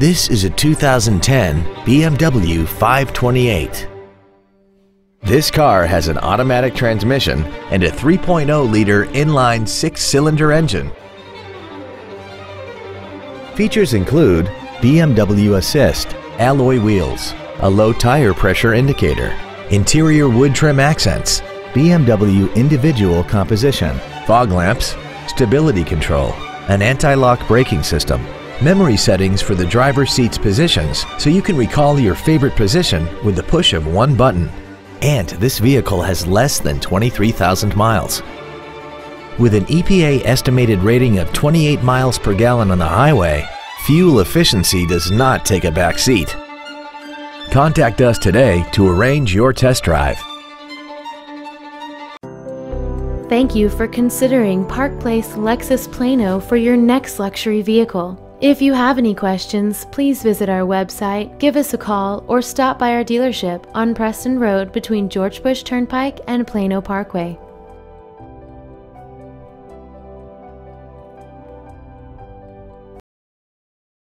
This is a 2010 BMW 528. This car has an automatic transmission and a 3.0-liter inline six-cylinder engine. Features include BMW Assist, alloy wheels, a low tire pressure indicator, interior wood trim accents, BMW individual composition, fog lamps, stability control, an anti-lock braking system, memory settings for the driver's seat's positions so you can recall your favorite position with the push of one button. And this vehicle has less than 23,000 miles. With an EPA estimated rating of 28 miles per gallon on the highway, fuel efficiency does not take a back seat. Contact us today to arrange your test drive. Thank you for considering Park Place Lexus Plano for your next luxury vehicle. If you have any questions, please visit our website, give us a call, or stop by our dealership on Preston Road between George Bush Turnpike and Plano Parkway.